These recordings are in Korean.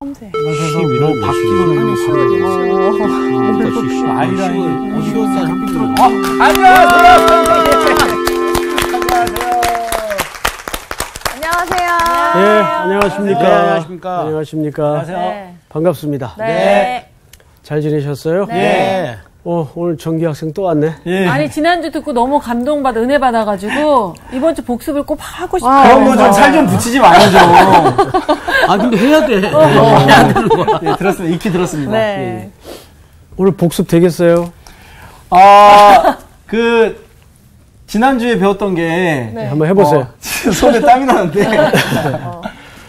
섬세. 11월 바뀌거든요. 아니, 10월이에요, 10월. 아이라인 어디 어디가 어, 안녕하세요. 예, 안녕하십니까. 네, 안녕하십니까. 안녕하십니까. 안녕하세요. 네. 반갑습니다. 네. 잘 지내셨어요? 예. 어, 오늘 정기 학생 또 왔네. 예. 아니 지난주 듣고 너무 감동받아 은혜 받아가지고 이번 주 복습을 꼭 하고 와. 싶어요. 그런 거 좀 살좀 붙이지 마요 좀. 아 근데 해야 돼. 예, 들었습니다. 익히 들었습니다. 네. 오늘 복습 되겠어요? 아, 그 지난주에 배웠던 게 네. 한번 해보세요. 어, 손에 땀이 나는데.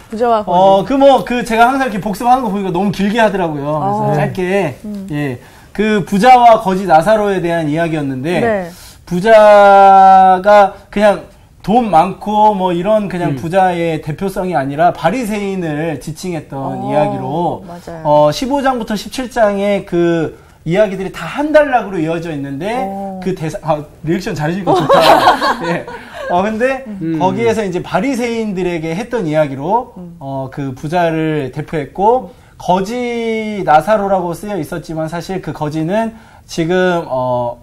부자와 권 어, 그 뭐, 그 제가 항상 이렇게 복습하는 거 보니까 너무 길게 하더라고요. 그래서 어. 짧게. 예. 그 부자와 거지 나사로에 대한 이야기였는데, 네. 부자가 그냥 돈 많고 뭐 이런 그냥 부자의 대표성이 아니라 바리새인을 지칭했던 어, 이야기로 맞아요. 어 15장부터 17장의 그 이야기들이 다 한 단락으로 이어져 있는데 어. 그 대사 아 리액션 잘해주니까 좋다. 예. 어 근데 거기에서 이제 바리새인들에게 했던 이야기로 어 그 부자를 대표했고 거지 나사로라고 쓰여 있었지만 사실 그 거지는 지금 어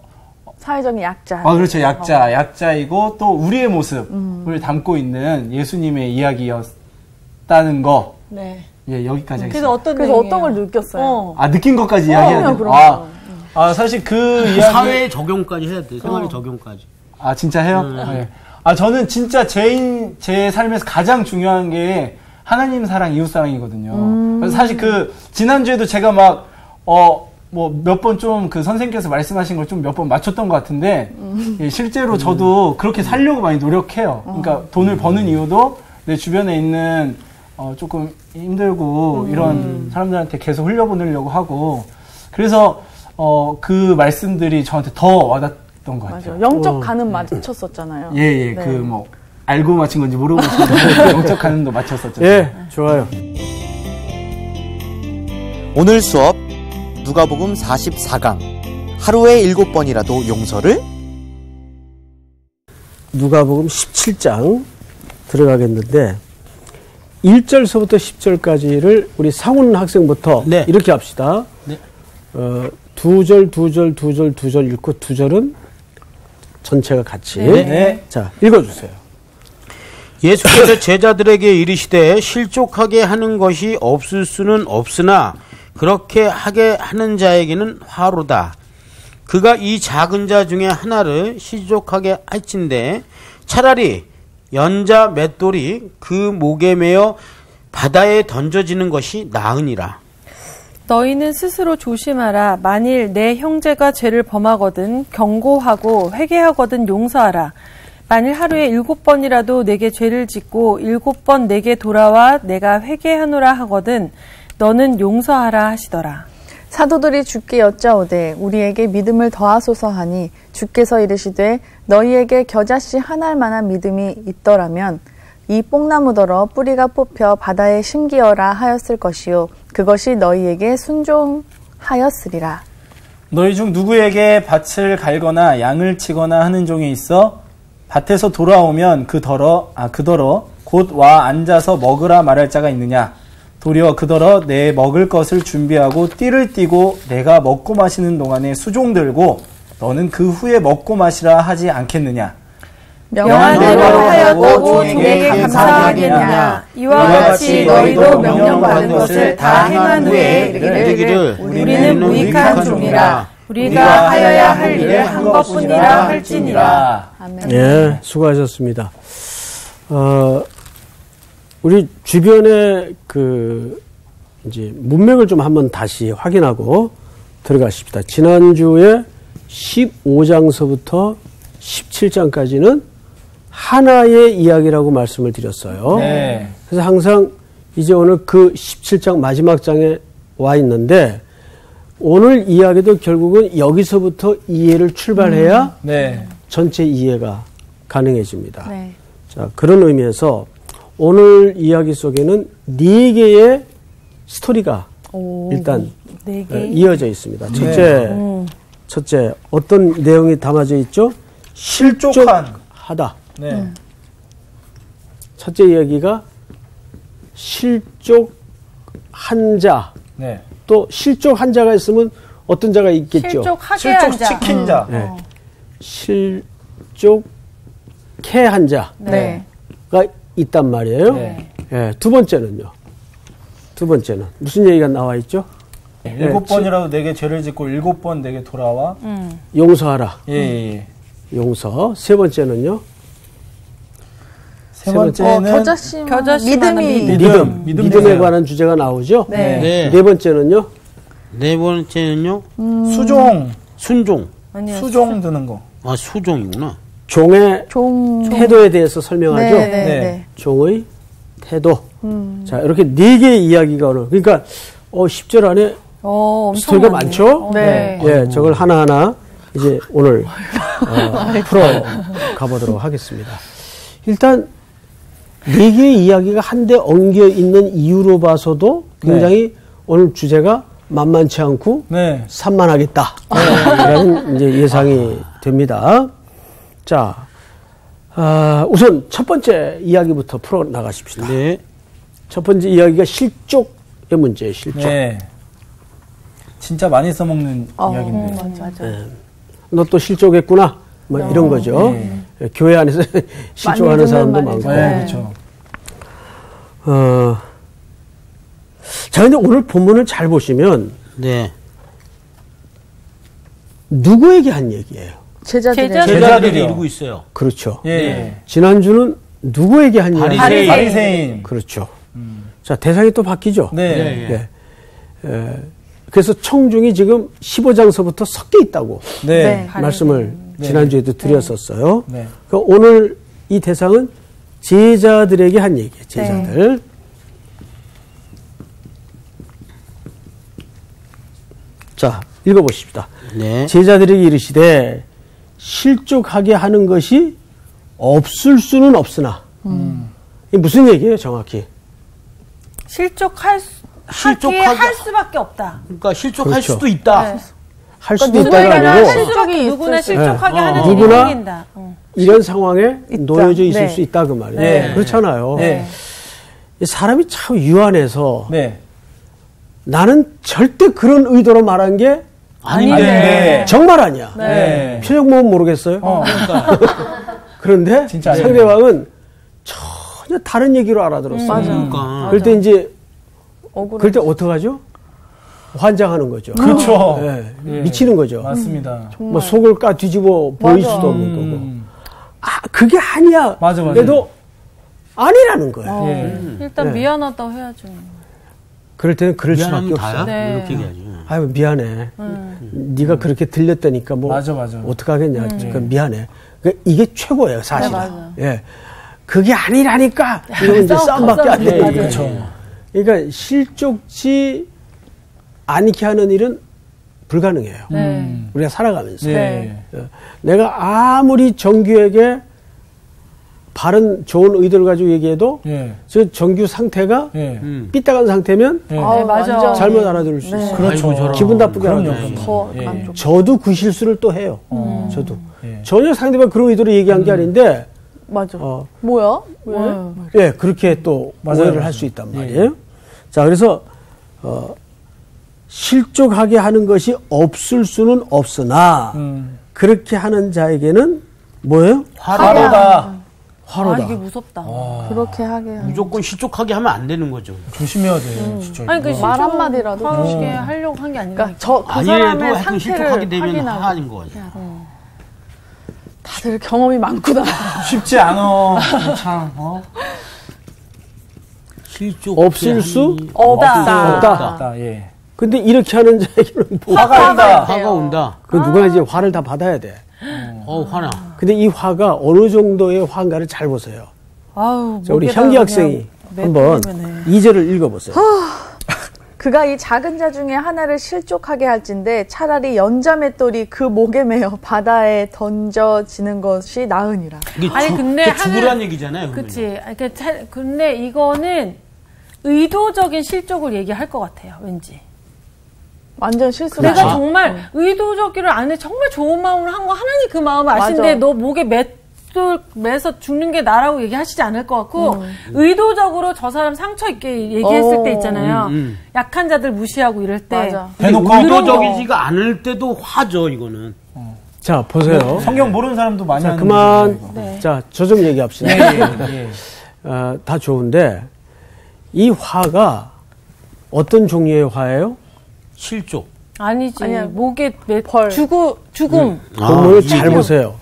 사회적인 약자. 아, 그렇죠. 약자. 약자이고 또 우리의 모습을 담고 있는 예수님의 이야기였다는 거. 네. 예, 여기까지 하겠습니다. 그래서 어떤 그래서? 어떤 걸 느꼈어요? 어. 아, 느낀 것까지 이야기해야 그럼요, 돼요? 아, 아, 사실 그 이야기. 사회 적용까지 해야 돼. 생활 적용까지. 아, 진짜 해요? 네. 아, 저는 진짜 제, 인, 제 삶에서 가장 중요한 게 하나님 사랑, 이웃 사랑이거든요. 그래서 사실 그, 지난주에도 제가 막, 어, 뭐 몇 번 좀 그 선생님께서 말씀하신 걸 좀 몇 번 맞췄던 것 같은데, 예, 실제로 저도 그렇게 살려고 많이 노력해요. 그러니까 돈을 버는 이유도 내 주변에 있는 어, 조금 힘들고 이런 사람들한테 계속 흘려보내려고 하고, 그래서 어, 그 말씀들이 저한테 더 와닿던 것 같아요. 맞아요. 영적 가는 맞췄었잖아요. 예, 예, 네. 그 뭐, 알고 맞힌 건지 모르고 맞힌 건지, 영적 가는도 맞췄었죠. 예, 좋아요. 오늘 수업 누가복음 44강 하루에 7번이라도 용서를 누가복음 17장 들어가겠는데 1절서부터 10절까지를 우리 상훈 학생부터 네. 이렇게 합시다. 네. 어, 두 절, 두 절, 두 절, 두 절 읽고 두 절은 전체가 같이. 네. 자, 읽어주세요. 예수께서 제자들에게 이르시되 실족하게 하는 것이 없을 수는 없으나 그렇게 하게 하는 자에게는 화로다. 그가 이 작은 자 중에 하나를 실족하게 할진대 차라리 연자 맷돌이 그 목에 매어 바다에 던져지는 것이 나으니라. 너희는 스스로 조심하라. 만일 내 형제가 죄를 범하거든 경고하고 회개하거든 용서하라. 만일 하루에 일곱 번이라도 내게 죄를 짓고 일곱 번 내게 돌아와 내가 회개하노라 하거든 너는 용서하라 하시더라. 사도들이 주께 여짜오되 우리에게 믿음을 더하소서 하니 주께서 이르시되 너희에게 겨자씨 하나할 만한 믿음이 있더라면 이 뽕나무더러 뿌리가 뽑혀 바다에 심기어라 하였을 것이요 그것이 너희에게 순종하였으리라. 너희 중 누구에게 밭을 갈거나 양을 치거나 하는 종이 있어 밭에서 돌아오면 그 더러 아 그더러 곧 와 앉아서 먹으라 말할 자가 있느냐 도리어 그더러 내 먹을 것을 준비하고 띠를 띠고 내가 먹고 마시는 동안에 수종 들고 너는 그 후에 먹고 마시라 하지 않겠느냐 명한 대로 하였다고 종에게 감사하겠냐. 이와 같이 너희도 명령받은 것을 다 행한 후에 이르기를 우리는 무익한 종이라. 우리가 하여야 할 일을 한 것뿐이라 할지니라. 아멘. 예, 수고하셨습니다. 어, 우리 주변에 그, 이제 문맥을 좀 한번 다시 확인하고 들어가십시다. 지난주에 15장서부터 17장까지는 하나의 이야기라고 말씀을 드렸어요. 네. 그래서 항상 이제 오늘 그 17장 마지막 장에 와 있는데 오늘 이야기도 결국은 여기서부터 이해를 출발해야 네. 전체 이해가 가능해집니다. 네. 자, 그런 의미에서 오늘 이야기 속에는 네 개의 스토리가 오. 일단 네 어, 개. 이어져 있습니다. 첫째, 첫째 어떤 내용이 담아져 있죠? 실족한. 하다. 한 자, 네. 또 실족 한 자가 있으면 어떤 자가 있겠죠? 실족하게 실족 한 자. 치킨자. 네. 실족 캐한 자가 네. 있단 말이에요. 네. 예, 두 번째는요. 두 번째는 무슨 얘기가 나와 있죠? 일곱 번이라도 내게 죄를 짓고 일곱 번 내게 돌아와. 음. 용서하라. 예, 예, 예. 용서. 세 번째는요. 세 세 번째. 어, 번째는 겨자씨 겨자씨만한 믿음이 믿음. 믿음. 믿음 믿음에 되세요. 관한 주제가 나오죠. 네. 네. 네 번째는요. 네 번째는요. 수종, 순종. 아니요. 수종 드는 거. 아, 수종이구나. 종의 종 태도에 대해서 설명하죠. 네, 네, 네. 네. 종의 태도. 음. 자, 이렇게 네 개의 이야기가 오늘. 그러니까 어 10절 안에 어, 스토리가 많네요. 많죠? 어, 네. 예, 저걸 하나하나 이제 오늘 어, 풀어 가보도록 하겠습니다. 일단 네 개의 이야기가 한데 엉겨 있는 이유로 봐서도 굉장히 오늘 주제가 만만치 않고 네. 산만하겠다. 라는 이제 예상이 됩니다. 자, 아, 우선 첫 번째 이야기부터 풀어 나가십시다. 네. 첫 번째 이야기가 실족의 문제예요, 실족. 네. 진짜 많이 써먹는 어, 이야기인데. 맞아, 맞아. 너또 실족했구나. 뭐 이런 거죠. 네. 예, 교회 안에서 실족하는 사람도. 많고. 네, 네. 그렇죠. 어, 자, 근데 오늘 본문을 잘 보시면 네. 누구에게 한 얘기예요? 제자들의 제자- 제자들이 제자들이요. 읽고 있어요. 그렇죠. 예, 예. 지난주는 누구에게 한 이야기? 바리새인. 바리새인. 그렇죠. 자, 대상이 또 바뀌죠. 네. 네. 예. 에, 그래서 청중이 지금 15장서부터 섞여 있다고 네. 네. 말씀을 네. 지난주에도 드렸었어요. 네. 그 오늘 이 대상은 제자들에게 한 얘기예요. 제자들. 자, 읽어보십시다. 네. 제자들에게 이르시되 실족하게 하는 것이 없을 수는 없으나 이게 무슨 얘기예요, 정확히? 실족할 수, 실족하게 할 수밖에 없다. 그러니까 실족할 그렇죠. 수도 있다. 네. 할 수도 누구에게나 있다가 할 아니고 수- 실족이 실족이 누구나 실족하게 네. 하는 어. 일이 누구나 생긴다. 어. 이런 상황에 놓여져 있을 네. 수 있다 그 말이에요. 네. 그렇잖아요. 네. 이 사람이 참 유한해서 네. 나는 절대 그런 의도로 말한 게 아닌데. 네. 정말 아니야. 네. 표정 보면 모르겠어요. 어, 그런데 진짜 아니에요. 상대방은 전혀 다른 얘기로 알아들었어요. 맞아. 그러니까. 그럴 때 이제 억울해. 그럴 때 어떡하죠? 환장하는 거죠. 그렇죠. 예, 예. 미치는 거죠. 맞습니다. 뭐 속을 까 뒤집어 보일 맞아. 수도 없는 거고. 음. 아, 그게 아니야. 맞아, 맞아. 그래도 아니라는 거예요. 어. 예. 일단 네. 미안하다고 해야죠. 그럴 때는 그럴 수밖에 미안하면 없어. 다야? 네. 이렇게 얘기하지. 아유 미안해. 음. 네가 그렇게 들렸다니까 뭐 맞아, 맞아. 어떡하겠냐. 그 미안해. 그 이게 최고예요, 사실. 네. 예. 그게 아니라니까. 이건 이제 싸움, 싸움밖에 안 싸움. 되는. 거죠. 그러니까 실족지 않게 하는 일은 불가능해요. 네. 음. 우리가 살아가면서. 네. 어, 내가 아무리 정규에게 바른 좋은 의도를 가지고 얘기해도 예. 저 정규 상태가 예. 음. 삐딱한 상태면 예. 아, 네, 맞아. 잘못 알아들을 수 네. 있어요. 그렇죠. 아이고. 기분 나쁘게 알아들어요. 예. 저도 그 실수를 또 해요. 어. 저도 예. 전혀 상대방 그런 의도로 얘기한 게 아닌데 맞아. 어, 뭐야? 왜? 예 그렇게 또 맞아요, 오해를. 할 수 있단 예. 말이에요. 자 그래서 어, 실족하게 하는 것이 없을 수는 없으나 음. 그렇게 하는 자에게는 뭐예요? 화로다. 화로다. 아, 이게 무섭다. 그렇게 하게. 하는. 무조건 실족하게 하면 안 되는 거죠. 조심해야 돼, 진짜. 아니 그. 말 한마디라도 하게 하려고 한 게 아니라. 그러니까 저 그 사람의 실족하게 되면 확인하고. 하는 거죠. 다들 경험이 많구나. 쉽지 않아. 참, 어? 실족 없을 수 없다. 없다. 없다, 예. 근데 이렇게 하는 자에게는 뭐? 화가 온다. 화가 온다. 그 누구나 이제 화를 다 받아야 돼. 어 화나. 근데 이 화가 어느 정도의 화인가를 잘 보세요. 아우, 자, 우리 현기 학생이 매 한번. 2절을 읽어보세요. 그가 이 작은 자 중에 하나를 실족하게 할진데 차라리 연자맷돌이 그 목에 매어 바다에 던져지는 것이 나으니라. 이게 아니, 죽- 근데 죽으란 얘기잖아요. 그치. 아니, 그, 차- 근데 이거는 의도적인 실족을 얘기할 것 같아요, 왠지. 완전 실수. 내가 아. 정말 의도적이를 안 해, 정말 좋은 마음으로 한 거 하나님 그 마음을 아신데 맞아. 너 목에 맷돌 매서 죽는 게 나라고 얘기하시지 않을 것 같고 의도적으로 저 사람 상처 있게 얘기했을 어. 때 있잖아요. 음, 음. 약한 자들 무시하고 이럴 때 맞아. 대놓고 의도적이지가 않을 때도 화죠 이거는. 자, 보세요. 성경 모르는 사람도 많이 자, 그만. 거예요, 이거. 자, 저 좀 얘기합시다. 예, 예, 예. 어, 다 좋은데, 이 화가 어떤 종류의 화예요? 실족. 아니지. 아니야. 목에 매, 벌. 죽어, 죽음. 본문을 아, 잘 보세요.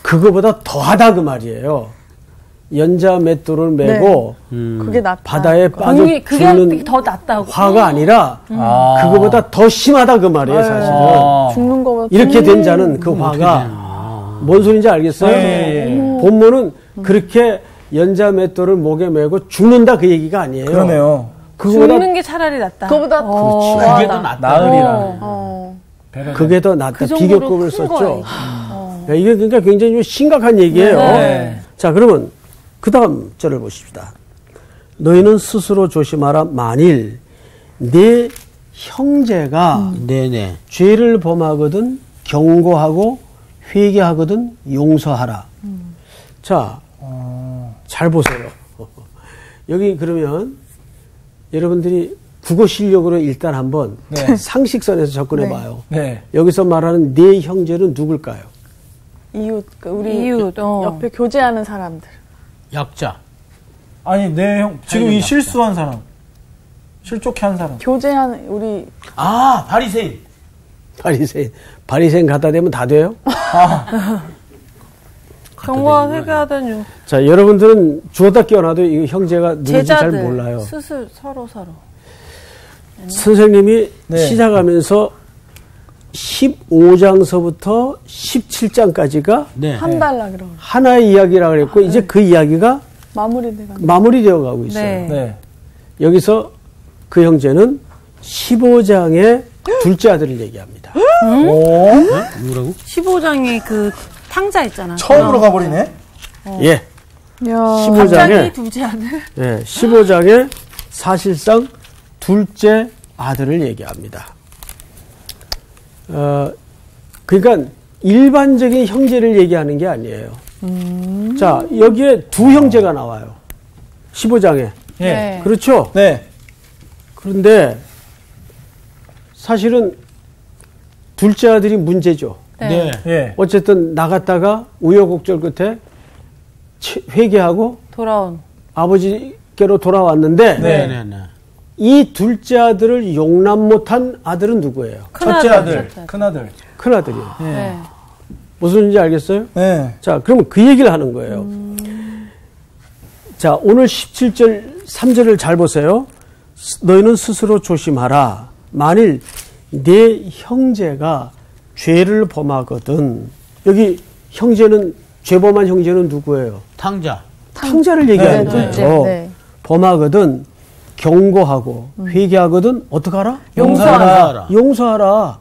그거보다 더하다 그 말이에요. 연자 맷돌을 메고 음. 그게 낫다. 바다에 빠져 공이 그게 죽는 더 낫다고. 화가 아니라 아. 그거보다 더 심하다 그 말이에요, 사실은. 아. 죽는 거보다 이렇게 된 자는 그 화가 뭔 소리인지 알겠어요? 예, 예, 예. 본문은 그렇게 연자 맷돌을 목에 메고 죽는다 그 얘기가 아니에요. 그러네요. 그거보다 죽는 게 차라리 낫다. 그거보다 어. 그게 더하다. 더 낫다. 나으리라. 어. 그게 더 낫다. 그 비교급을 큰 썼죠. 거야, 이게. 야, 이게 그러니까 굉장히 좀 심각한 얘기예요. 네. 자, 그러면 그 다음 절을 보십시다. 너희는 스스로 조심하라. 만일 내 형제가 네네. 죄를 범하거든 경고하고 회개하거든 용서하라. 자, 잘 보세요. 여기 그러면 여러분들이 국어 실력으로 일단 한번 네. 상식선에서 접근해 봐요. 네. 여기서 말하는 내 형제는 누굴까요? 이웃 그 우리 이웃, 어. 옆에 교제하는 사람들. 약자. 아니, 내 형, 지금 이 자기가. 실수한 사람. 실족해 한 사람. 교제하는 우리 아 바리새인. 바리새인 바리새인 갖다 대면 다 돼요? 경과 회개하던 중 자, 여러분들은 주었다 끼어나도 이 형제가 누군지 잘 몰라요. 스스 서로 서로. 선생님이 네. 시작하면서 15장서부터 17장까지가 네. 한 달라 그러 하나의 이야기라 그랬고 이제 그 이야기가 마무리돼가. 마무리되어 가고 있어요. 네. 네. 여기서 그 형제는 15장의 둘째 아들을 얘기합니다. 오. 누구라고? 15장에 그 탕자 있잖아. 처음으로 가버리네? 예. 야. 15장에 갑자기 둘째 아들. 예, 15장에 사실상 둘째 아들을 얘기합니다. 어, 그러니까 일반적인 형제를 얘기하는 게 아니에요. 자, 여기에 두 형제가 나와요. 15장에. 예. 네. 그렇죠? 네. 그런데 사실은 둘째 아들이 문제죠. 네. 예. 어쨌든 나갔다가 우여곡절 끝에 채- 회개하고 돌아온. 아버지께로 돌아왔는데 네. 네네네. 이 둘째 아들을 용납 못한 아들은 누구예요? 큰 첫째 아들. 큰 아들. 큰 아들이에요. 네. 무슨 일인지 알겠어요? 네. 자, 그러면 그 얘기를 하는 거예요. 자, 오늘 17절, 3절을 잘 보세요. 스- 너희는 스스로 조심하라. 만일 내 형제가 죄를 범하거든. 여기 형제는, 죄범한 형제는 누구예요? 탕자. 탕자를 얘기하는 네, 거예요. 둘째. 네. 범하거든, 경고하고, 회개하거든, 어떡하라? 용서하라. 용서하라.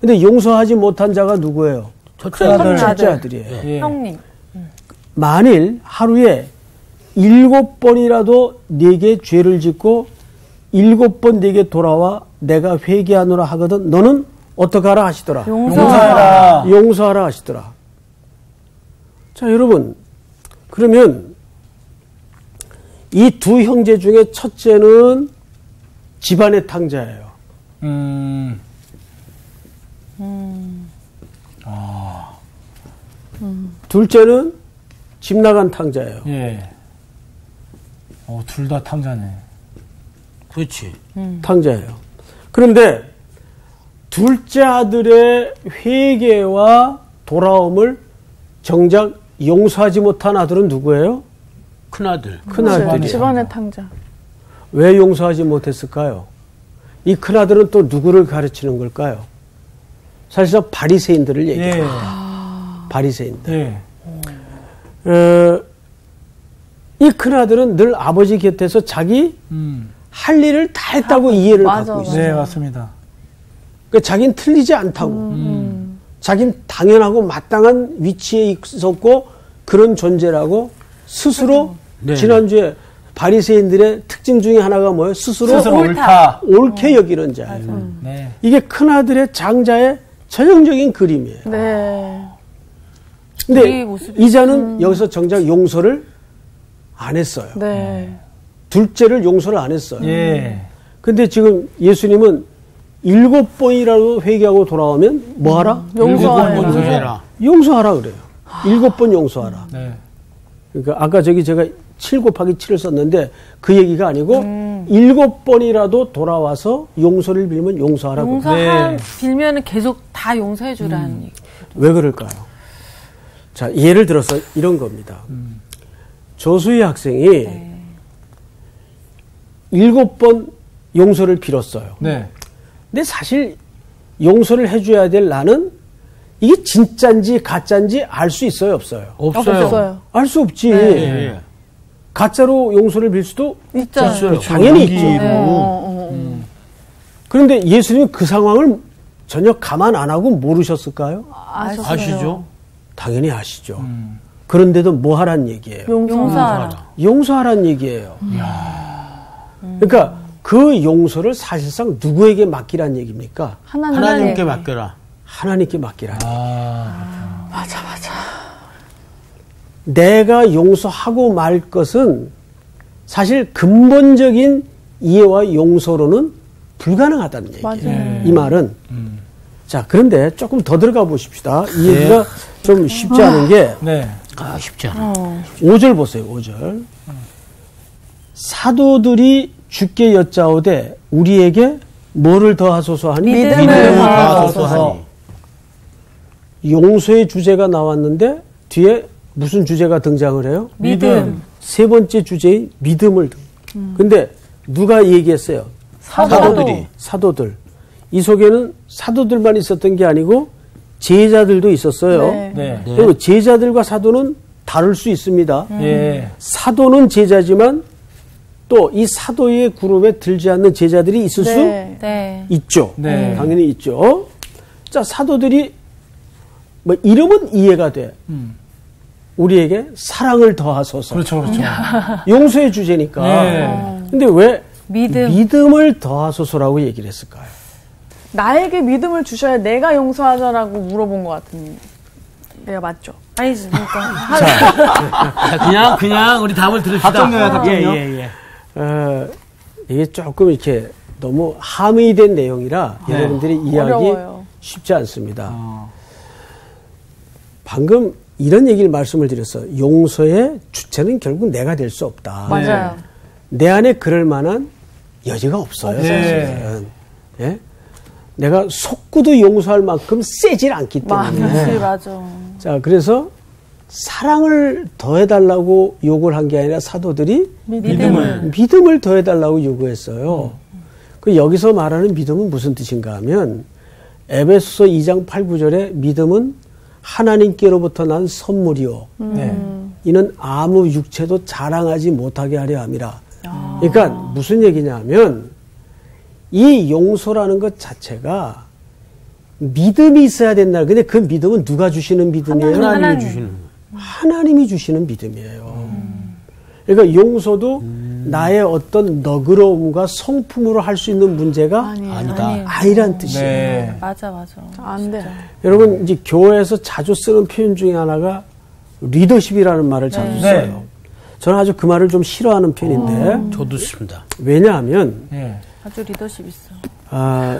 근데 용서하지 못한 자가 누구예요? 첫째 큰 아들. 아들. 첫째 아들이에요. 예. 형님. 만일 하루에 일곱 번이라도 네게 죄를 짓고 일곱 번 네게 돌아와 내가 회개하노라 하거든 너는 어떡하라 하시더라 용서해라. 용서하라 하시더라 자 여러분 그러면 이 두 형제 중에 첫째는 집안의 탕자예요 음. 둘째는 집 나간 탕자예요 예. 어, 둘 다 탕자네. 그렇지. 탕자예요. 그런데 둘째 아들의 회개와 돌아옴을 정작 용서하지 못한 아들은 누구예요? 큰 아들. 큰. 아들이에요. 집안의 탕자. 왜 용서하지 못했을까요? 이 큰 아들은 또 누구를 가르치는 걸까요? 사실상 바리새인들을 예. 얘기해요. 바리새인들. 예. 어, 이 큰 아들은 늘 아버지 곁에서 자기 음. 할 일을 다 했다고 이해를 맞아, 갖고 있어요. 네, 맞습니다. 그 자기는 틀리지 않다고. 음. 자기는 당연하고 마땅한 위치에 있었고 그런 존재라고 스스로 네. 지난주에 바리새인들의 특징 중에 하나가 뭐예요? 스스로, 스스로 옳다. 옳게 여기는 자예요. 네. 이게 큰 아들의 장자의 전형적인 그림이에요. 네. 근데 이자는 여기서 정작 용서를 안 했어요. 네. 둘째를 용서를 안 했어요. 예. 근데 지금 예수님은 일곱 번이라도 회개하고 돌아오면 뭐 하라? 용서해라. 용서해라. 용서하라 그래요. 일곱 번 용서하라. 네. 그러니까 아까 저기 제가 7 곱하기 7을 썼는데 그 얘기가 아니고 일곱 번이라도 돌아와서 용서를 빌면 용서하라고. 용서한 네. 빌면은 계속 다 용서해 주라는 음. 얘기. 왜 그럴까요? 자, 예를 들어서 이런 겁니다. 조수희 학생이 네. 일곱 번 용서를 빌었어요. 네. 근데 사실 용서를 해줘야 될 나는 이게 진짠지 가짠지 알 수 있어요, 없어요? 없어요. 없어요. 알 수 없지. 예. 가짜로 용서를 빌 수도 있잖아요. 있어요. 당연히. 있죠. 어. 그런데 예수님은 그 상황을 전혀 감안 안 하고 모르셨을까요? 아셨어요. 아시죠? 당연히 아시죠. 그런데도 뭐 하란 얘기예요? 용서하라. 용서하란 얘기예요. 그러니까 그 용서를 사실상 누구에게 맡기란 얘기입니까? 하나님. 하나님께 맡겨라. 하나님께 맡기란 얘기예요. 아, 맞아, 맞아. 내가 용서하고 말 것은 사실 근본적인 이해와 용서로는 불가능하다는 얘기예요. 맞아요. 이 말은. 음. 자, 그런데 조금 더 들어가 보십시다. 이 얘기가 좀 쉽지 않은 게 네. 아, 쉽지 않아. 5절 보세요, 5절. 사도들이 주께 여짜오되 우리에게 뭐를 더하소서 하니? 믿음을 믿음을 더하소서. 더하소서. 용서의 주제가 나왔는데 뒤에 무슨 주제가 등장을 해요? 믿음. 세 번째 주제인 믿음을. 등- 근데 누가 얘기했어요? 사도들이. 사도들. 이 속에는 사도들만 있었던 게 아니고 제자들도 있었어요. 네. 네. 그리고 제자들과 사도는 다를 수 있습니다. 예. 사도는 제자지만 또 이 사도의 그룹에 들지 않는 제자들이 있을 네. 네. 수 있죠. 네. 당연히 있죠. 자, 사도들이 뭐 이름은 이해가 돼. 음. 우리에게 사랑을 더하소서. 그렇죠, 그렇죠. 용서의 주제니까. 네. 근데 왜 믿음. 믿음을 더하소서라고 얘기를 했을까요? 나에게 믿음을 주셔야 내가 용서하자라고 물어본 것 같은. 내가 맞죠? 아니지, 그러니까. 자, 그냥, 그냥 우리 답을 들읍시다. 답정너요, 답정너. 예, 예, 예. 어, 이게 조금 이렇게 너무 함의된 내용이라 네. 여러분들이 이해하기 어려워요. 쉽지 않습니다. 어. 방금 이런 얘기를 말씀을 드렸어요. 용서의 주체는 결국 내가 될 수 없다. 맞아요. 내 안에 그럴 만한 여지가 없어요. 네. 사실은. 예? 내가 속구도 용서할 만큼 세질 않기 맞- 때문에. 맞아. 자, 그래서 사랑을 더해달라고 요구를 한 게 아니라 사도들이 믿음을. 믿음을 더해달라고 요구했어요. 그 여기서 말하는 믿음은 무슨 뜻인가 하면 에베소서 2장 8, 9절에 믿음은 하나님께로부터 난 선물이요. 네. 이는 아무 육체도 자랑하지 못하게 하려 함이라. 그러니까 무슨 얘기냐면 이 용서라는 것 자체가 믿음이 있어야 된다. 근데 그 믿음은 누가 주시는 믿음이에요? 하나님이 하나님. 주시는 거. 하나님이 주시는 믿음이에요. 그러니까 용서도 나의 어떤 너그러움과 성품으로 할 수 있는 문제가 아니에요. 아니다. 아니에요. 아니란 뜻이에요. 네. 맞아, 맞아. 안 돼. 여러분 이제 교회에서 자주 쓰는 표현 중에 하나가 리더십이라는 말을 자주 네. 써요. 저는 아주 그 말을 좀 싫어하는 편인데 저도 씁니다. 왜냐하면 예. 아주 리더십 있어. 아,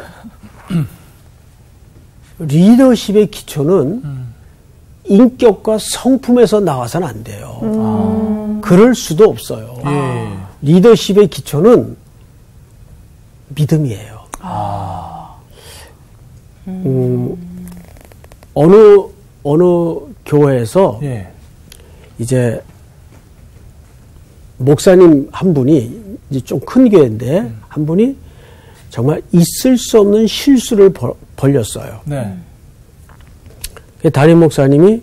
리더십의 기초는 인격과 성품에서 나와서는 안 돼요. 그럴 수도 없어요. 예. 리더십의 기초는 믿음이에요. 음, 어느 어느 교회에서 예. 이제 목사님 한 분이 이제 좀 큰 교회인데 한 분이 정말 있을 수 없는 실수를 벌, 벌렸어요. 네. 그 담임 목사님이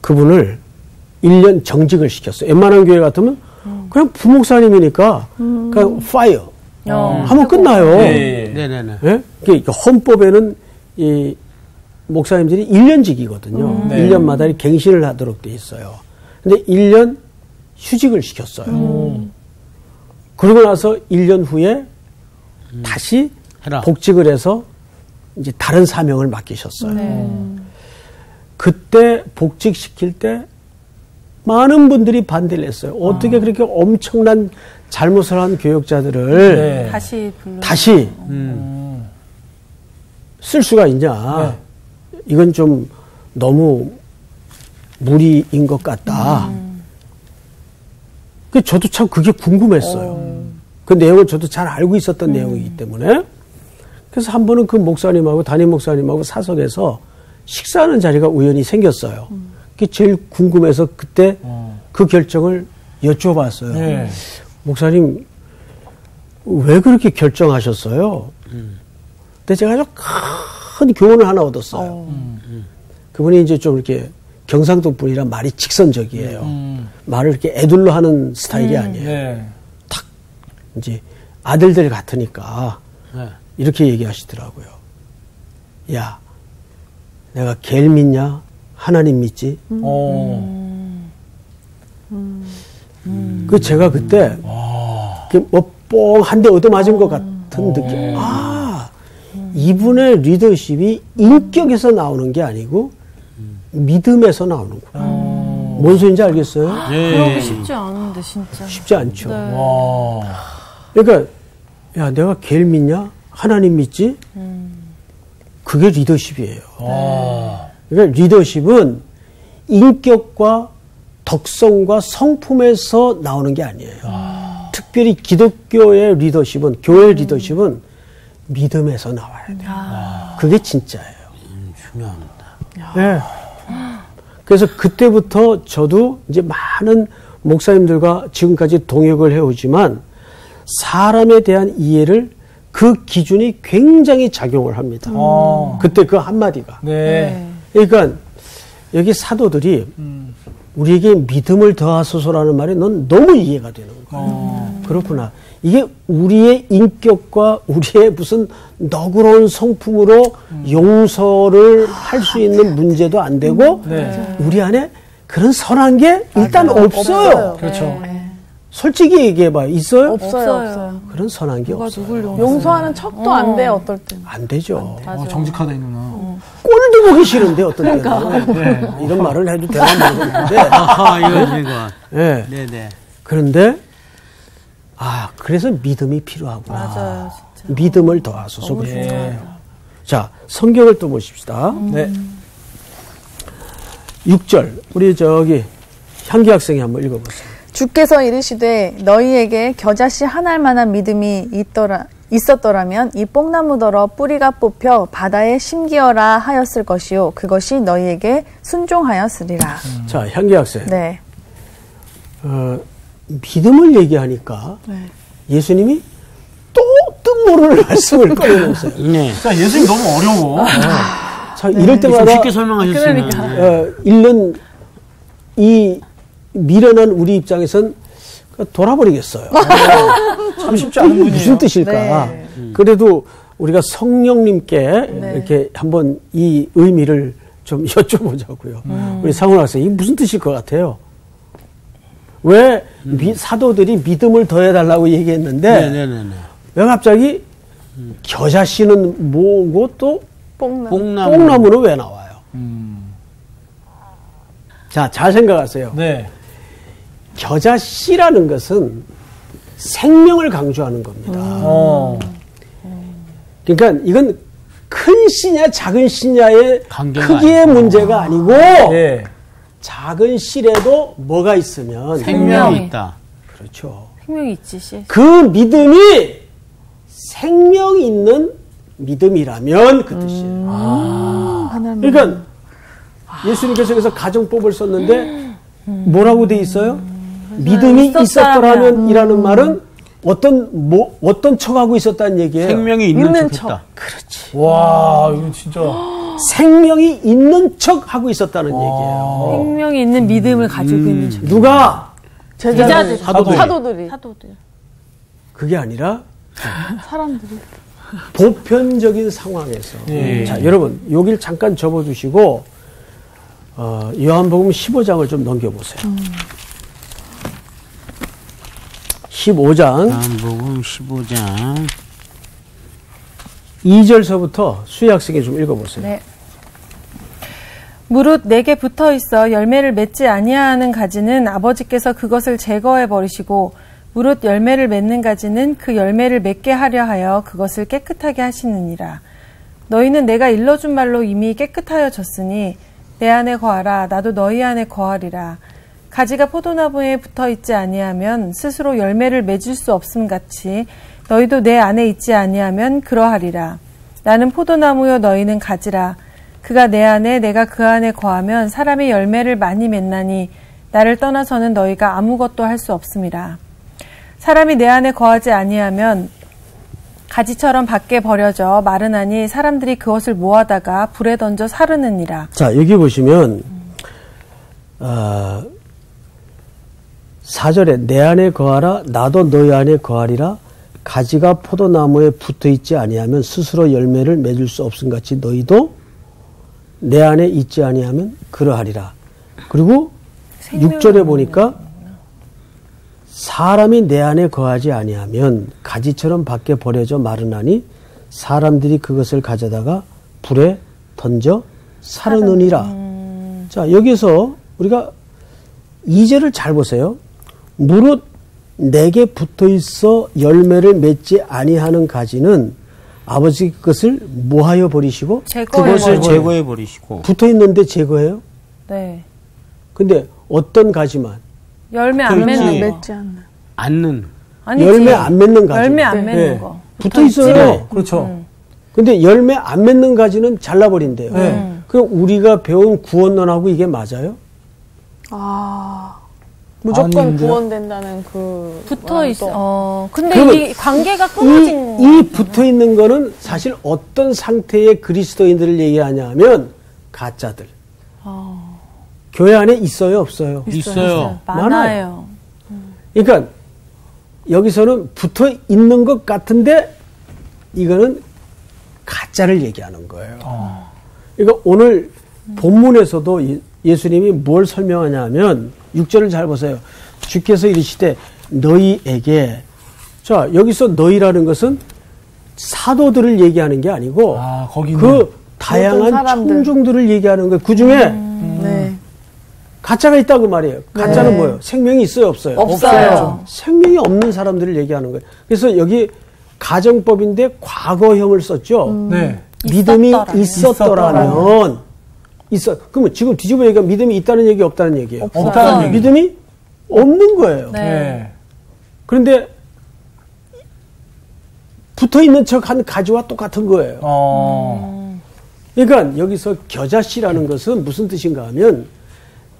그분을 1년 정직을 시켰어요. 웬만한 교회 같으면 그냥 부목사님이니까 그냥 파이어 어. 하면 끝나요. 예, 예. 네네네. 예? 그러니까 헌법에는 이 목사님들이 1년직이거든요. 네. 1년마다 이 갱신을 하도록 돼 있어요. 근데 1년 휴직을 시켰어요. 그러고 나서 1년 후에 다시 해라. 복직을 해서 이제 다른 사명을 맡기셨어요. 네. 그때 복직시킬 때 많은 분들이 반대를 했어요. 어떻게 그렇게 엄청난 잘못을 한 교역자들을 네. 다시 불러. 다시 쓸 수가 있냐. 이건 좀 너무 무리인 것 같다. 그 저도 참 그게 궁금했어요. 그 내용을 저도 잘 알고 있었던 내용이기 때문에. 그래서 한 번은 그 목사님하고 담임 목사님하고 사석에서 식사하는 자리가 우연히 생겼어요. 그게 제일 궁금해서 그때 그 결정을 여쭤봤어요. 네. 목사님 왜 그렇게 결정하셨어요? 근데 제가 아주 큰 교훈을 하나 얻었어요. 그분이 이제 좀 이렇게 경상도 분이라 말이 직선적이에요. 음. 말을 이렇게 애둘러 하는 스타일이 아니에요. 네. 이제 아들들 같으니까 네. 이렇게 얘기하시더라고요. 야, 내가 겔 믿냐? 하나님 믿지? 어. 그 제가 그때 뭐뽕한 대 얻어맞은 것 같은 느낌. 아, 이분의 리더십이 인격에서 나오는 게 아니고 믿음에서 나오는구나. 뭔 소리인지 알겠어요? 그러기 쉽지 않은데 진짜. 쉽지 않죠. 와. 그러니까 야 내가 겔 믿냐? 하나님 믿지? 그게 리더십이에요. 와. 그러니까 리더십은 인격과 덕성과 성품에서 나오는 게 아니에요. 특별히 기독교의 리더십은 교회 리더십은 믿음에서 나와야 돼요. 그게 진짜예요. 중요합니다. 네. 그래서 그때부터 저도 이제 많은 목사님들과 지금까지 동역을 해오지만 사람에 대한 이해를 그 기준이 굉장히 작용을 합니다. 어. 그때 그 한마디가. 네. 그러니까 여기 사도들이 우리에게 믿음을 더하소서라는 말이 넌 너무 이해가 되는 거야. 그렇구나. 이게 우리의 인격과 우리의 무슨 너그러운 성품으로 용서를 할 수 있는 문제도 안 되고 네. 우리 안에 그런 선한 게 일단 없어요. 그렇죠. 솔직히 얘기해봐요. 있어요? 없어요, 없어요. 그런 선한 게 없어요. 누굴 용서? 용서하는 척도 안 돼요, 어떨 땐. 안 되죠. 어, 정직하다 이 누나. 꼴도 보기 싫은데 어떤 때는 이런 말을 해도 되나 모르겠는데 아하, 이거, 이거. 예. 네네. 그런데 아 그래서 믿음이 필요하구나. 맞아요, 진짜. 믿음을 더하소서. 그래요. 중요하다. 자 성경을 또 보십시다. 네. 6절 우리 저기 향기 학생이 한번 읽어보세요. 주께서 이르시되 너희에게 겨자씨 한 알만한 믿음이 있더라 있었더라면 이 뽕나무더러 뿌리가 뽑혀 바다에 심기어라 하였을 것이요 그것이 너희에게 순종하였으리라. 자 향기 학생 네. 어, 믿음을 얘기하니까 네. 예수님이 또 뜻모르는 말씀을 꺼내놓으세요. 네. 자, 예수님 너무 어려워. 자 이럴 좀 때마다 쉽게 설명하셨으면. 그러니까. 어, 읽는 이 미련한 우리 입장에선 돌아버리겠어요. 참 쉽지 않은 분이에요. 무슨 뜻일까? 네. 그래도 우리가 성령님께 이렇게 한번 이 의미를 좀 여쭤보자고요. 우리 상훈 학생, 이게 무슨 뜻일 것 같아요? 왜 미- 사도들이 믿음을 더해달라고 얘기했는데 네네네. 왜 갑자기 겨자씨는 뭐고 또 뽕나무. 뽕나무. 뽕나무는 왜 나와요? 음. 자, 잘 생각하세요. 네. 겨자 씨라는 것은 생명을 강조하는 겁니다. 어. 그러니까 이건 큰 씨냐 작은 씨냐의 크기의 아니고. 문제가 아니고 네. 작은 씨라도 뭐가 있으면 생명이 있다. 그렇죠. 생명이 있지, 씨. 그 믿음이 생명 있는 믿음이라면 그 뜻이에요. 하나님. 그러니까 예수님께서 그래서 가정법을 썼는데 뭐라고 돼 있어요? 믿음이 있었다면. 있었더라면 이라는 말은 어떤 뭐 어떤 척하고 있었다는 얘기예요. 생명이 있는, 있는 척 했다. 그렇지. 와, 이거 진짜. 생명이 있는 척 하고 있었다는 얘기예요. 생명이 있는 믿음을 가지고 있는 저 누가 제자들, 사도들이. 사도들이. 사도들. 그게 아니라 사람들이. 보편적인 상황에서 예. 자 여러분 여길 잠깐 접어두시고 어, 요한복음 15장을 좀 넘겨 보세요. 15장 요한복음 15장 2절서부터 수희 학생이 좀 읽어보세요. 네. 무릇 내게 붙어 있어 열매를 맺지 아니하는 가지는 아버지께서 그것을 제거해 버리시고 무릇 열매를 맺는 가지는 그 열매를 맺게 하려 하여 그것을 깨끗하게 하시느니라. 너희는 내가 일러준 말로 이미 깨끗하여 졌으니 내 안에 거하라 나도 너희 안에 거하리라. 가지가 포도나무에 붙어 있지 아니하면 스스로 열매를 맺을 수 없음 같이 너희도 내 안에 있지 아니하면 그러하리라. 나는 포도나무요 너희는 가지라. 그가 내 안에 내가 그 안에 거하면 사람이 열매를 많이 맺나니 나를 떠나서는 너희가 아무것도 할 수 없음이라. 사람이 내 안에 거하지 아니하면 가지처럼 밖에 버려져 마르나니 사람들이 그것을 모아다가 불에 던져 사르느니라. 자, 여기 보시면, 아, 4절에 내 안에 거하라, 나도 너희 안에 거하리라, 가지가 포도나무에 붙어 있지 아니하면 스스로 열매를 맺을 수 없음 같이 너희도 내 안에 있지 아니하면 그러하리라. 그리고 6절에 보니까 사람이 내 안에 거하지 아니하면 가지처럼 밖에 버려져 마르나니 사람들이 그것을 가져다가 불에 던져 사르느니라. 자, 여기서 우리가 이절을 잘 보세요. 무릇 내게 붙어 있어 열매를 맺지 아니하는 가지는 아버지 것을 뭐하여 버리시고 제거해 그것을. 제거해 버리시고 붙어 있는데 제거해요? 네. 근데 어떤 가지만 열매 안. 맺는 거. 맺지 않나. 않는 아니지. 열매 안 맺는 가지. 열매 안 네. 맺는 네. 거. 붙어 있어요. 그렇죠. 근데 열매 안 맺는 가지는 잘라버린대요. 네. 그럼 우리가 배운 구원론하고 이게 맞아요? 아 무조건 아닌데요? 구원된다는 그 붙어 있어. 또 어. 근데 이 관계가 끊어진 이, 이 붙어 있는 거는 사실 어떤 상태의 그리스도인들을 얘기하냐 하면 가짜들. 교회 안에 있어요, 없어요? 있어요. 많아요. 그러니까 여기서는 붙어 있는 것 같은데 이거는 가짜를 얘기하는 거예요. 그러니까 오늘 본문에서도 예- 예수님이 뭘 설명하냐 하면 6절을 잘 보세요. 주께서 이르시되 너희에게 자, 여기서 너희라는 것은 사도들을 얘기하는 게 아니고 아, 거기는. 그 다양한. 청중들을 얘기하는 거예요. 그 중에 네. 가짜가 있다고 말이에요. 가짜는 뭐예요? 생명이 있어요, 없어요? 없어요. 생명이 없는 사람들을 얘기하는 거예요. 그래서 여기 가정법인데 과거형을 썼죠. 네. 믿음이 있었더라면. 있었더라면 있어. 그러면 지금 뒤집어 얘기가 믿음이 있다는 얘기 없다는 얘기예요. 없다는 얘기. 믿음이 없는 거예요. 네. 네. 그런데 붙어 있는 척 한 가지와 똑같은 거예요. 어. 그러니까 여기서 겨자씨라는 것은 무슨 뜻인가 하면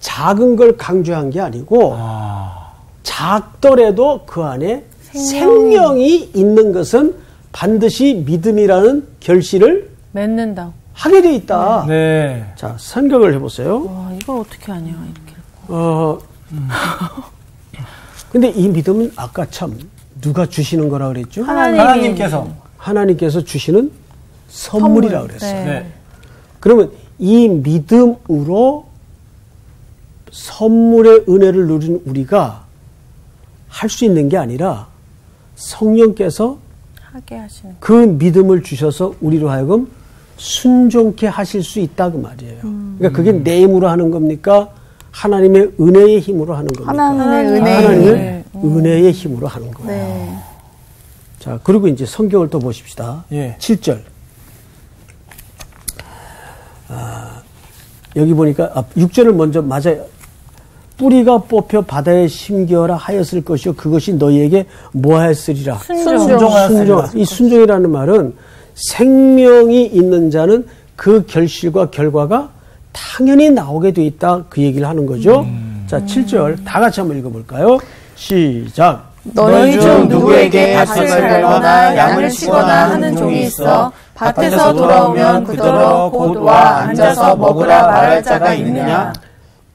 작은 걸 강조한 게 아니고 아. 작더라도 그 안에 생명 이 있는 것은 반드시 믿음이라는 결실을 맺는다고. 하게 돼 있다. 네. 자, 생각을 해보세요. 와, 이걸 어떻게 하냐, 이렇게. 어, 근데 이 믿음은 아까 참 누가 주시는 거라 그랬죠? 하나님이 하나님께서. 하나님께서 주시는 선물이라 그랬어요. 네. 네. 그러면 이 믿음으로 선물의 은혜를 누린 우리가 할 수 있는 게 아니라 성령께서 하게 하시는. 그 믿음을 주셔서 우리로 하여금 순종케 하실 수 있다 그 말이에요. 그러니까 그게 내 힘으로 하는 겁니까? 하나님의 은혜의 힘으로 하는 겁니까? 하나님의 은혜. 하나님의 네. 은혜의 힘으로 하는 거예요. 네. 자, 그리고 이제 성경을 또 보십시다. 예. 7절. 아, 여기 보니까, 아, 6절을 먼저 맞아요. 뿌리가 뽑혀 바다에 심겨라 하였을 것이요. 그것이 너희에게 뭐 하였으리라. 순종. 순종하였으리라. 순종. 이 순종이라는 말은 생명이 있는 자는 그 결실과 결과가 당연히 나오게 돼 있다. 그 얘기를 하는 거죠. 자, 7절. 다 같이 한번 읽어볼까요? 시작. 너희 중 누구에게 밭을 갈거나 양을 치거나 하는 종이 있어 밭에서 돌아오면 그더러 곧 와 앉아서 먹으라 말할 자가 있느냐?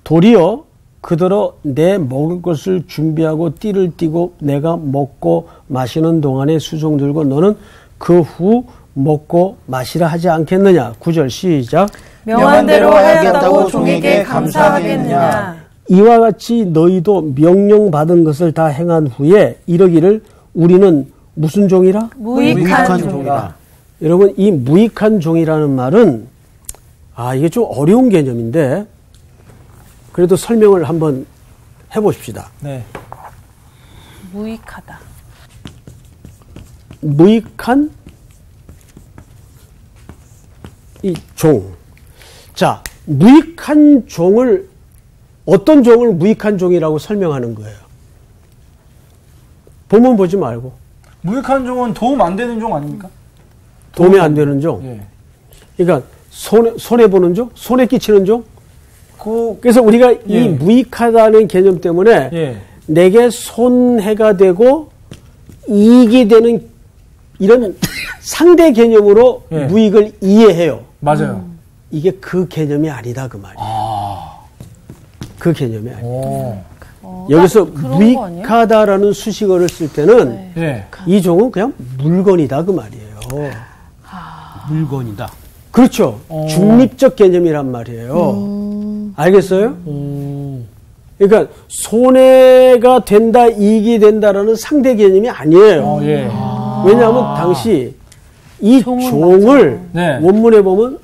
도리어 그더러 내 먹을 것을 준비하고 띠를 띠고 내가 먹고 마시는 동안에 수종 들고 너는 그 후 먹고 마시라 하지 않겠느냐. 구절 시작. 명한 대로 하였다고 종에게 감사하겠느냐. 이와 같이 너희도 명령받은 것을 다 행한 후에 이러기를 우리는 무슨 종이라? 무익한 무익한 종. 종이다. 여러분 이 무익한 종이라는 말은 아, 이게 좀 어려운 개념인데, 그래도 설명을 한번 해보십시다. 네. 무익하다. 무익한 이 종. 자, 무익한 종을 어떤 종을 무익한 종이라고 설명하는 거예요. 보면 보지 말고 무익한 종은 도움 안 되는 종 아닙니까? 도움이 안 되는 종. 예. 그러니까 손해 손해 보는 종, 손해 끼치는 종. 그, 그래서 우리가 예. 이 무익하다는 개념 때문에 예. 내게 손해가 되고 이익이 되는 이런 상대 개념으로 예. 무익을 이해해요. 맞아요. 이게 그 개념이 아니다 그 말이에요. 그 개념이 아니에요. 오. 어, 여기서 아니에요? 무익하다라는 수식어를 쓸 때는 네. 예. 이 종은 그냥 물건이다 그 말이에요. 물건이다. 그렇죠. 어. 중립적 개념이란 말이에요. 알겠어요? 그러니까 손해가 된다, 이익이 된다라는 상대 개념이 아니에요. 어, 예. 왜냐하면 당시 이 종을. 네. 원문에 보면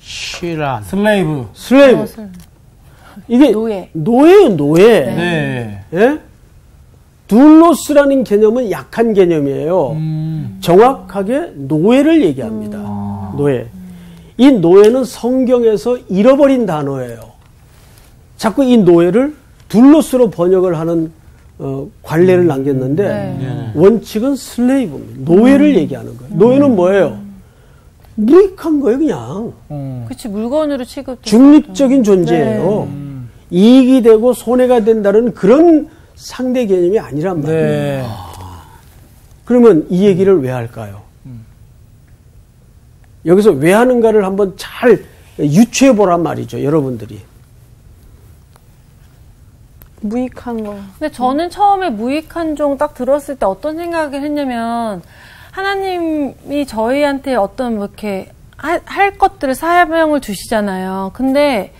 실한. slave. slave 그것을 이게 노예. 노예예요, 노예. 네. 예? 둘로스라는 개념은 약한 개념이에요. 음. 정확하게 노예를 얘기합니다. 아. 노예. 이 노예는 성경에서 잃어버린 단어예요. 자꾸 이 노예를 둘로스로 번역을 하는 어, 관례를 남겼는데 네. 원칙은 슬레이브입니다. 노예를 얘기하는 거예요. 노예는 뭐예요? 무익한 거예요, 그냥. 음. 그치 물건으로 취급. 중립적인 존재예요. 이익이 되고 손해가 된다는 그런 상대 개념이 아니란 말이에요. 네. 그러면 이 얘기를 왜 할까요? 여기서 왜 하는가를 한번 잘 유추해 보란 말이죠, 여러분들이. 무익한 거. 근데 저는 처음에 무익한 종 딱 들었을 때 어떤 생각을 했냐면 하나님이 저희한테 어떤 뭐 이렇게 하- 할 것들을 사명을 주시잖아요. 근데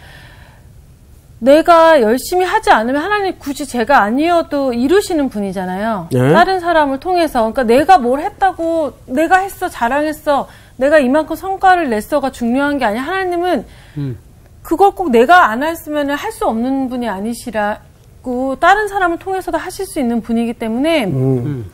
내가 열심히 하지 않으면 하나님 굳이 제가 아니어도 이루시는 분이잖아요. 네. 다른 사람을 통해서. 그러니까 내가 뭘 했다고 내가 했어 자랑했어 내가 이만큼 성과를 냈어가 중요한 게 아니야. 하나님은 그걸 꼭 내가 안 했으면 할 수 없는 분이 아니시라 고 다른 사람을 통해서도 하실 수 있는 분이기 때문에 음.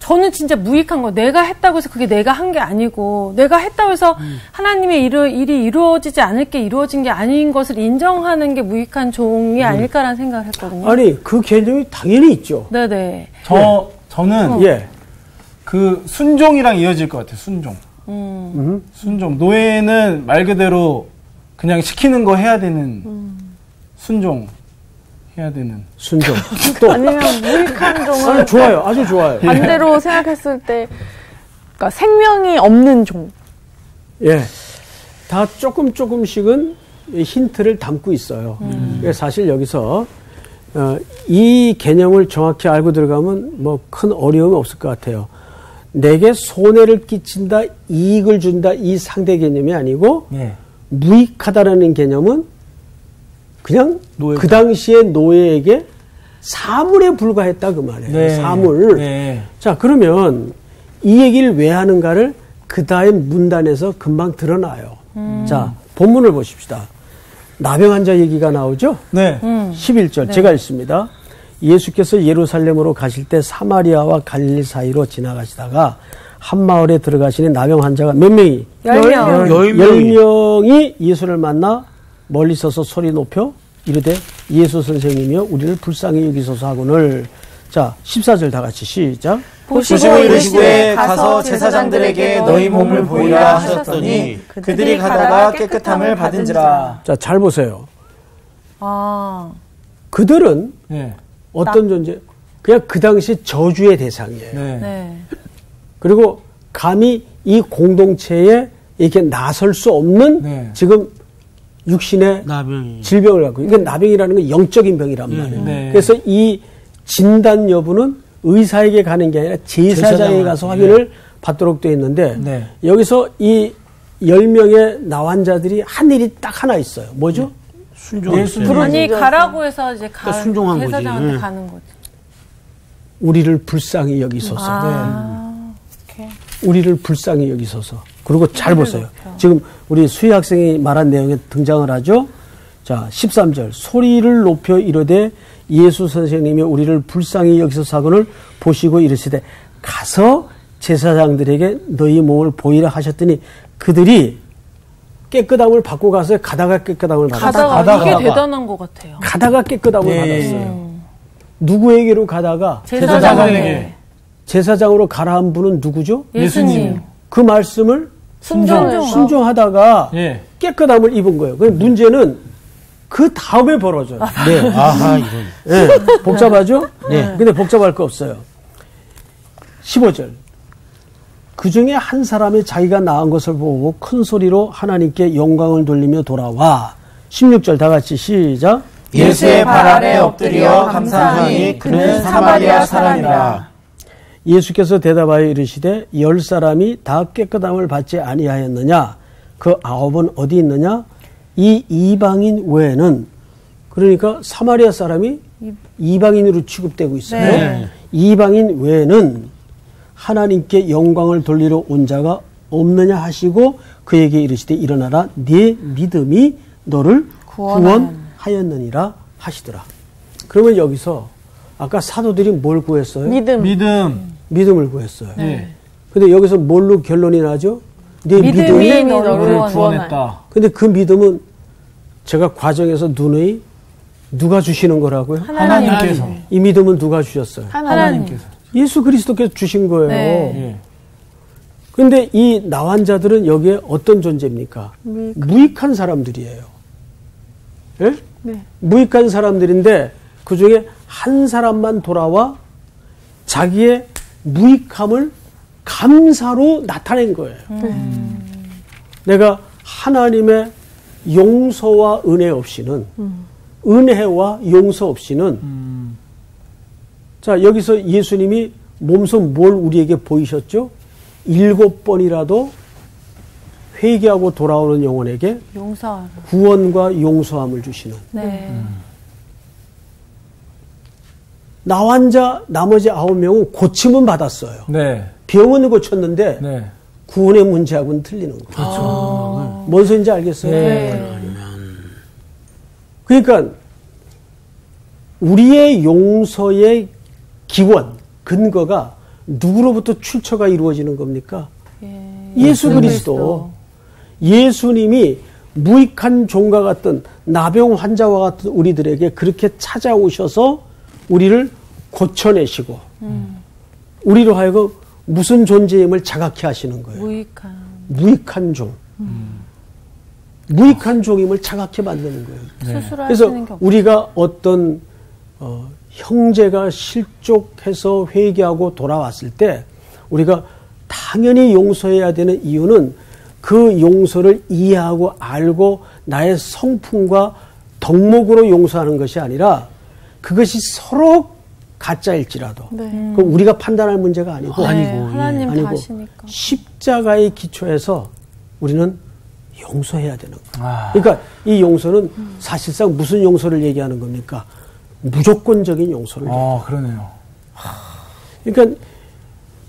저는 진짜 무익한 거 내가 했다고 해서 그게 내가 한 게 아니고 내가 했다고 해서 하나님의 일을, 일이 이루어지지 않을 게 이루어진 게 아닌 것을 인정하는 게 무익한 종이 아닐까라는 생각을 했거든요. 아니, 그 개념이 당연히 있죠. 네네. 저, 저는 예. 그 순종이랑 이어질 것 같아요, 순종. 음. 음. 순종. 노예는 말 그대로 그냥 시키는 거 해야 되는 순종. 해야 되는. 순종. 또. 아니면 무익한 종은 아니, 좋아요. 아주 좋아요. 반대로 생각했을 때 그러니까 생명이 없는 종. 예. 다 조금 조금씩은 힌트를 담고 있어요. 그러니까 사실 여기서 어, 이 개념을 정확히 알고 들어가면 뭐 큰 어려움이 없을 것 같아요. 내게 손해를 끼친다, 이익을 준다 이 상대 개념이 아니고 예. 무익하다라는 개념은 그냥 노예다. 그 당시에 노예에게 사물에 불과했다 그 말이에요. 사물. 네. 자, 그러면 이 얘기를 왜 하는가를 그 다음 문단에서 금방 드러나요. 자, 본문을 보십시다. 나병 환자 얘기가 나오죠? 네. 11절 제가 읽습니다. 예수께서 예루살렘으로 가실 때 사마리아와 갈릴리 사이로 지나가시다가 한 마을에 들어가시니 나병 환자가 몇 명이? 열 명. 열열 명이. 명이 예수를 만나 멀리 서서 소리 높여 이르되 예수 선생님이여 우리를 불쌍히 여기소서 하거늘 자 14절 다 같이 시작 보시고 이르시되 가서 제사장들에게 너희 몸을 보이라 하셨더니 그들이 가다가 깨끗함을 받은지라. 자 잘 보세요 아. 그들은 네. 어떤 존재 그냥 그 당시 저주의 대상이에요 네. 네. 그리고 감히 이 공동체에 이렇게 나설 수 없는 네. 지금 육신의 나병이. 질병을 갖고 이게 나병이라는 건 영적인 병이란 말이에요. 네. 그래서 이 진단 여부는 의사에게 가는 게 아니라 제사장에 제사장한테. 가서 확인을 받도록 되어 있는데 네. 여기서 이 10명의 나환자들이 한 일이 딱 하나 있어요. 뭐죠? 순종했어요. 예수 아니 가라고 해서 이제 가, 그러니까 순종한 거지. 제사장한테 응. 가는 거지. 우리를 불쌍히 여기소서. 아. 오케이. 우리를 불쌍히 여기소서. 그리고 잘 보세요. 지금 우리 수희 학생이 말한 내용에 등장을 하죠. 자, 13절. 소리를 높여 이르되 예수 선생님이 우리를 불쌍히 여기서 사건을 보시고 이르시되 가서 제사장들에게 너희 몸을 보이라 하셨더니 그들이 깨끗함을 받고 가서 가다가 깨끗함을 받았어요. 가다가, 가다가, 이게 가다가. 대단한 것 같아요. 가다가 깨끗함을 네. 받았어요. 누구에게로 가다가 제사장에게 제사장으로 가라 한 분은 누구죠? 예수님 그 말씀을 순종 순종하다가 예. 깨끗함을 입은 거예요. 그 문제는 그 다음에 벌어져요. 네. 아하, 이런. 네. 복잡하죠? 네. 근데 복잡할 거 없어요. 15절. 그 중에 한 사람이 자기가 낳은 것을 보고 큰 소리로 하나님께 영광을 돌리며 돌아와. 16절 다 같이 시작. 예수의 발 아래 엎드려 감사하니 그는 사마리아 사람이라. 예수께서 대답하여 이르시되 열 사람이 다 깨끗함을 받지 아니하였느냐 그 아홉은 어디 있느냐 이 이방인 외에는 그러니까 사마리아 사람이 이방인으로 취급되고 있어요. 네. 이방인 외에는 하나님께 영광을 돌리러 온 자가 없느냐 하시고 그에게 이르시되 일어나라 네 믿음이 너를 구원하였느니라 하시더라. 그러면 여기서 아까 사도들이 뭘 구했어요? 믿음. 믿음. 믿음을 구했어요. 예. 근데 여기서 뭘로 결론이 나죠? 네 믿음이 믿음이. 너를. 구원했다. 근데 그 믿음은 제가 과정에서 누누이 누가 주시는 거라고요? 하나님께서. 이 믿음은 누가 주셨어요? 하나님 께서. 예수 그리스도께서 주신 거예요. 네. 예. 근데 이 나환 자들은 여기에 어떤 존재입니까? 무익한 사람들이에요. 예? 네. 무익한 사람들인데 그 중에 한 사람만 돌아와 자기의 무익함을 감사로 나타낸 거예요. 내가 하나님의 용서와 은혜 없이는 은혜와 용서 없이는 자 여기서 예수님이 몸소 뭘 우리에게 보이셨죠? 일곱 번이라도 회개하고 돌아오는 영혼에게 용서하라. 구원과 용서함을 주시는 네. 나 환자 나머지 아홉 명은 고침은 받았어요. 네. 병은 고쳤는데 네. 구원의 문제하고는 틀리는 거죠. 그렇죠. 뭔 소리인지 알겠어요? 네. 그러니까 우리의 용서의 기원, 근거가 누구로부터 출처가 이루어지는 겁니까? 예 수 그리스도. 예수님이 무익한 종과 같은 나병 환자와 같은 우리들에게 그렇게 찾아오셔서 우리를 고쳐내시고 우리로 하여금 무슨 존재임을 자각케 하시는 거예요. 무익한. 무익한 종. 무익한 종임을 자각케 만드는 거예요. 수술하시는 그래서 우리가 어떤 어, 형제가 실족해서 회개하고 돌아왔을 때 우리가 당연히 용서해야 되는 이유는 그 용서를 이해하고 알고 나의 성품과 덕목으로 용서하는 것이 아니라 그것이 서로 가짜일지라도 네. 그럼 우리가 판단할 문제가 아니고 네, 하나님 아니고 다시니까. 십자가의 기초에서 우리는 용서해야 되는 거예요. 아. 그러니까 이 용서는 사실상 무슨 용서를 얘기하는 겁니까? 무조건적인 용서를. 어, 그러네요. 그러니까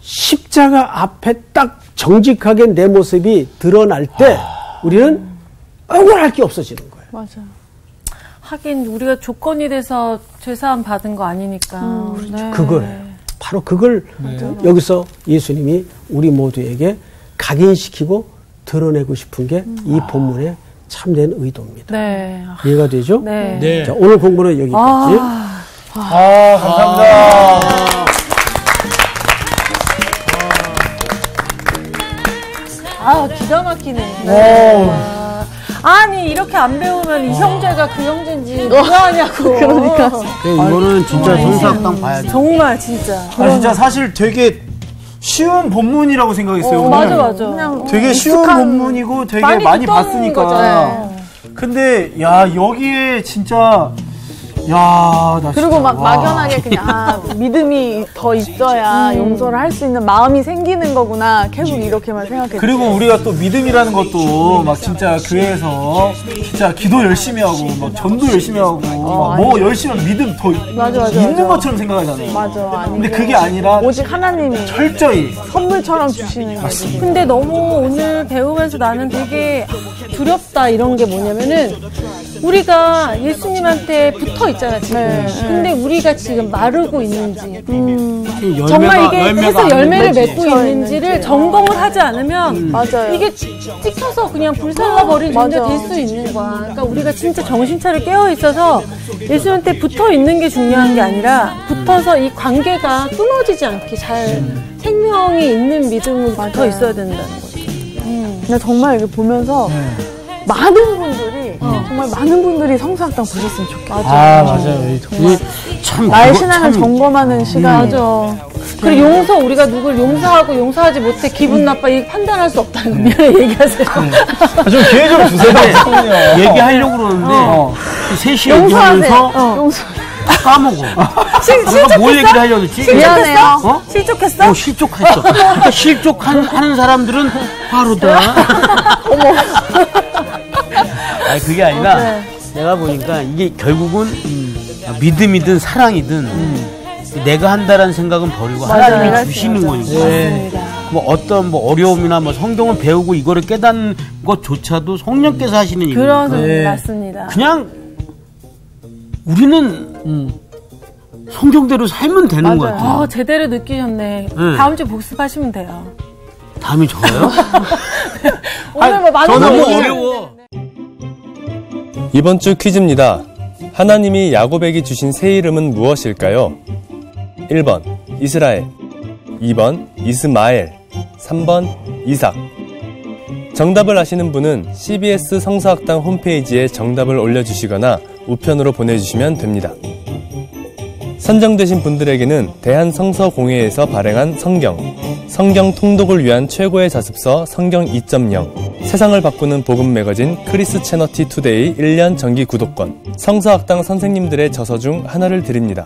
십자가 앞에 딱 정직하게 내 모습이 드러날 때 우리는 억울할 게 없어지는 거예요. 맞아. 하긴 우리가 조건이 돼서 죄사함 받은 거 아니니까. 네. 그걸 바로 그걸 여기서 예수님이 우리 모두에게 각인시키고 드러내고 싶은 게이 본문의 참된 의도입니다. 네. 이해가 되죠? 네. 네. 자, 오늘 공부는 여기까지. 아, 아, 감사합니다. 아, 기가 막히네. 오. 아, 아니, 이렇게 안 배우면 이 형제가 그 형제인지 누가 하냐고. 그러니까. 네, 이거는 진짜 성사학당 봐야죠. 정말, 진짜. 아, 진짜 사실 되게 쉬운 본문이라고 생각했어요. 어, 오늘. 맞아, 맞아. 그냥 되게 쉬운 본문이고 되게 많이 많이, 봤으니까. 거잖아요. 근데 야 여기에 진짜 야, 나 그리고 진짜, 막 와. 막연하게 그냥 아, 믿음이 더 있어야 용서를 할 수 있는 마음이 생기는 거구나 계속 이렇게만 생각했지. 그리고 우리가 또 믿음이라는 것도 막 진짜 교회에서 진짜 기도 열심히 하고 막 전도 열심히 하고 막뭐 열심히 하면 믿음 더 맞아, 맞아, 있는 맞아. 것처럼 생각하잖아요. 맞아. 아니 근데 그게 아니라 오직 하나님이 철저히 선물처럼 주시는 거지. 근데 너무 오늘 배우면서 나는 되게 두렵다 이런 게 뭐냐면은 우리가 예수님한테 붙어 있잖아 지금. 네, 근데 우리가 지금 마르고 있는지 열매가, 정말 이게 안 열매를. 맺고 있는지를 점검을 하지 않으면 맞아요. 이게 찍혀서 그냥 불살라 버린 존재. 될 수 있는 거야. 그러니까 우리가 진짜 정신 차려 깨어 있어서 예수한테 붙어 있는 게 중요한 게 아니라 붙어서 이 관계가 끊어지지 않게 잘 생명이 있는 믿음으로 붙어. 있어야 된다는 거지. 근데 정말 이게 보면서 많은 분들이 정말 많은 분들이 성수학당 보셨으면 좋겠다. 아 맞아요. 이게 참 나의 그거 신앙을 참 점검하는 시간. 맞아. 그리고 용서 우리가 누굴 용서하고 용서하지 못해 기분 나빠 이 판단할 수 없다는 거 미안해 얘기하세요. 아, 좀 기회 좀 주세요. 네. 얘기하려고 그러는데 어. 셋이 용서하세요. 얘기하면서 용서. 까먹어. 내가 뭘 얘기를 하려고 했지? 미안해요. 어? 실족했어? 어, 실족했어. 그러니까 실족한 하는 사람들은 화로다. 아니 그게 아니라 내가 보니까 이게 결국은 음, 믿음이든 사랑이든 내가 한다라는 생각은 버리고 하나님이 주시는 거니까. 뭐 어떤 뭐 어려움이나 뭐 성경을 배우고 이거를 깨닫는 것조차도 성령께서 하시는 일이니까. 그런 소리 맞습니다. 그냥 우리는 성경대로 살면 되는 것 같아요. 어, 제대로 느끼셨네. 네. 다음 주 복습하시면 돼요. 다음이 저요? 오늘 뭐 많은 너무 분들이 어려워. 이번 주 퀴즈입니다. 하나님이 야곱에게 주신 새 이름은 무엇일까요? 1번 이스라엘 2번 이스마엘 3번 이삭 정답을 아시는 분은 CBS 성서학당 홈페이지에 정답을 올려주시거나 우편으로 보내주시면 됩니다. 선정되신 분들에게는 대한성서공회에서 발행한 성경, 성경 통독을 위한 최고의 자습서 성경 2.0, 세상을 바꾸는 복음 매거진 Christianity Today 1년 정기 구독권, 성서학당 선생님들의 저서 중 하나를 드립니다.